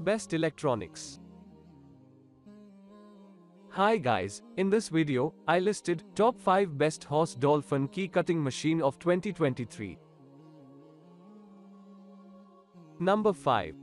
Best Electronics. Hi guys, in this video, I listed top 5 best Xhorse Dolphin key cutting machine of 2023. Number 5.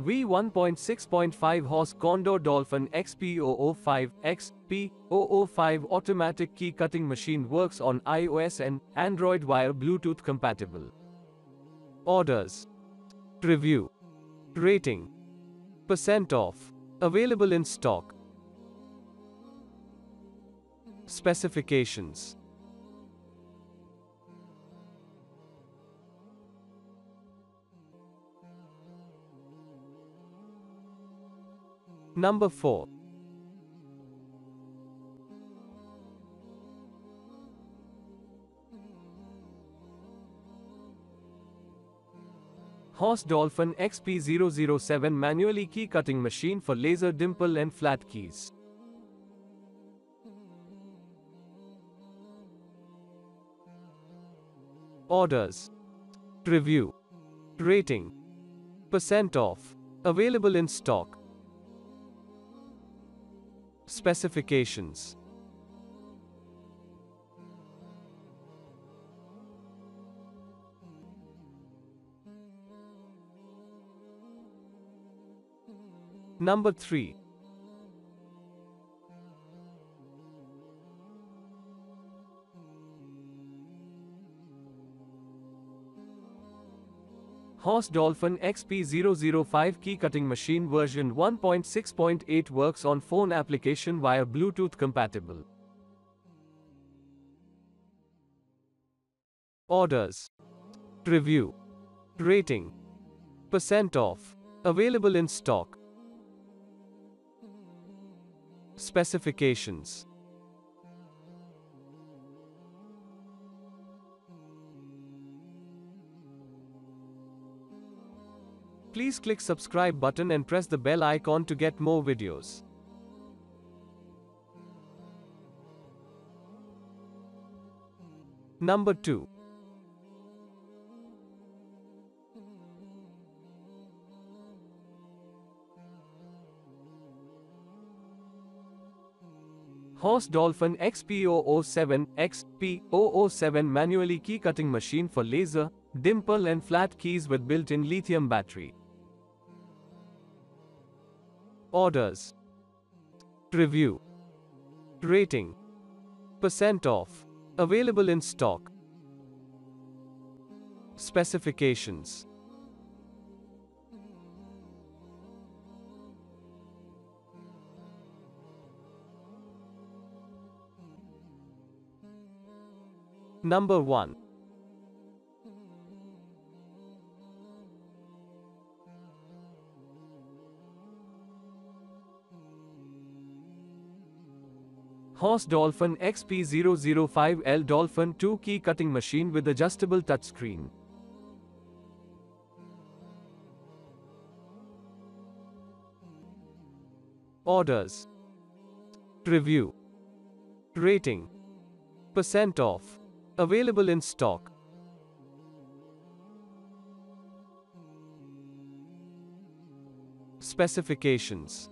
V1.6.5 Xhorse Condor Dolphin XP005 XP005 automatic key cutting machine works on iOS and Android via Bluetooth compatible. Orders. Review. Rating. Percent off. Available in stock. Specifications. Number 4. Xhorse Dolphin XP007 manually key cutting machine for laser dimple and flat keys. Orders. Review. Rating. Percent off. Available in stock. Specifications. Number 3. Xhorse Dolphin XP005 key cutting machine version 1.6.8 works on phone application via Bluetooth compatible. Orders. Review. Rating. Percent off. Available in stock. Specifications. Please click subscribe button and press the bell icon to get more videos. Number 2. Xhorse Dolphin XP007 XP007 manually key cutting machine for laser, dimple and flat keys with built-in lithium battery. Orders. Review. Rating. Percent off. Available in stock. Specifications. Number 1. Xhorse Dolphin XP005L Dolphin 2 key cutting machine with adjustable touchscreen. Orders. Review. Rating. Percent off. Available in stock. Specifications.